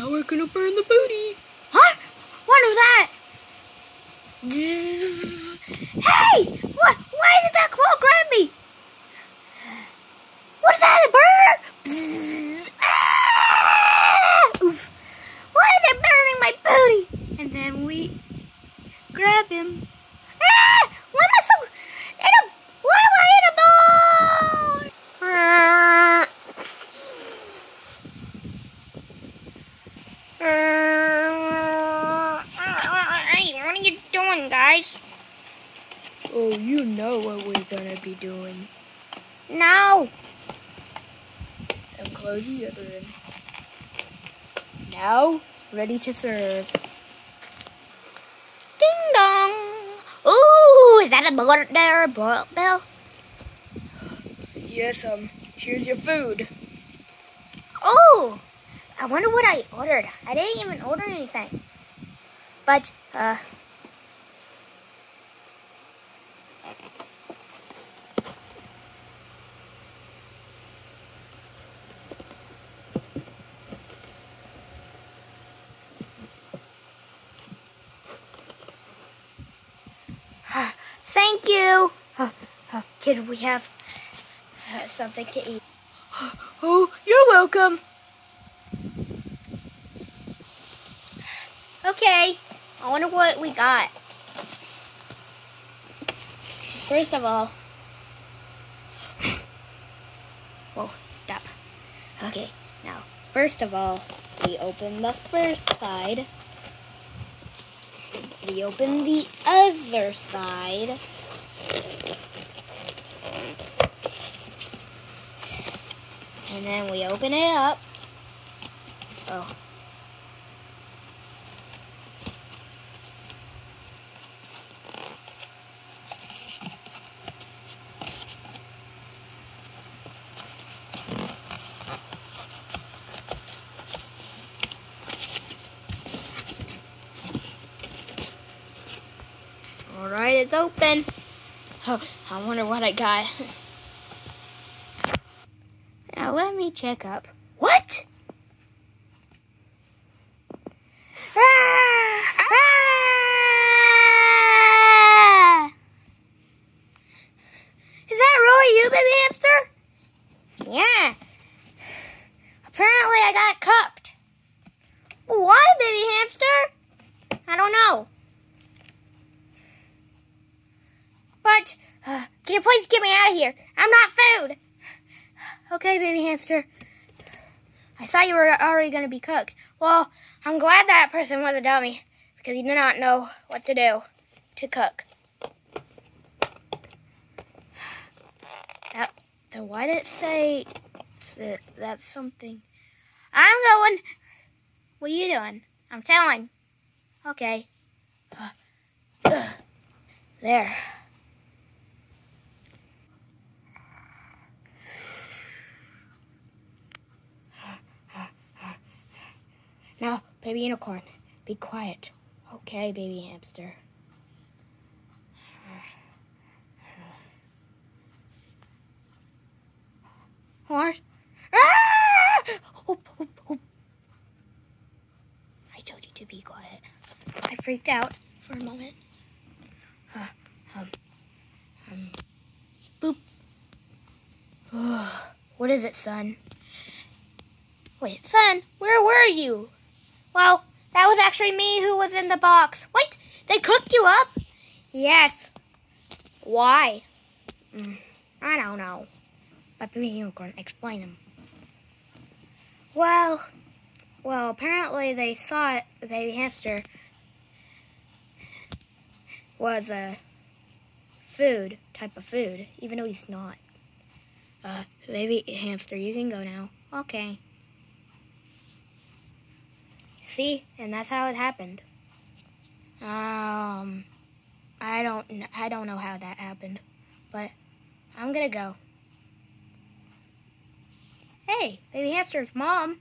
Now we're gonna burn the booty. Huh? What was that? Hey! What? Why did that claw grab me? What is that? A bird? Ah! Oof. Why are they burning my booty? And then we grab him. Ah! Why am I so in a? Why am I in a ball? Ah. Ah. Hey, what are you doing, guys? Oh, you know what we're gonna be doing. No. And close the other end. Now, ready to serve. Ding dong. Ooh, is that a boil bell? Yes, um, here's your food. Oh, I wonder what I ordered. I didn't even order anything. But, uh, thank you. Uh, uh, kid, we have uh, something to eat. Oh, you're welcome. Okay, I wonder what we got. First of all, whoa, stop. Okay, now, first of all, we open the first side. We open the other side. And then we open it up. Oh. It's open. Oh, I wonder what I got. Now let me check up. What? Ah! Ah! Is that really you, baby hamster? Yeah. Apparently I got cooked. Why, baby hamster? I don't know. But uh, can you please get me out of here? I'm not food. Okay, baby hamster. I thought you were already going to be cooked. Well, I'm glad that person was a dummy because he did not know what to do to cook. That, then why did it say that's something? I'm going. What are you doing? I'm telling. Okay. There. Now, baby unicorn, be quiet. Okay, baby hamster. Horse. Ah! Oh, oh, oh. I told you to be quiet. I freaked out for a moment. Uh, um, um, boop. what is it, son? Wait, son, where were you? Well, that was actually me who was in the box. Wait, they cooked you up? Yes. Why? Mm, I don't know. But me unicorn, explain them. Well, well, apparently they thought the baby hamster was a food, type of food, even though he's not. Uh, baby hamster, you can go now. Okay. See, and that's how it happened. Um, I don't, I don't know how that happened, but I'm gonna go. Hey, baby hamster's mom.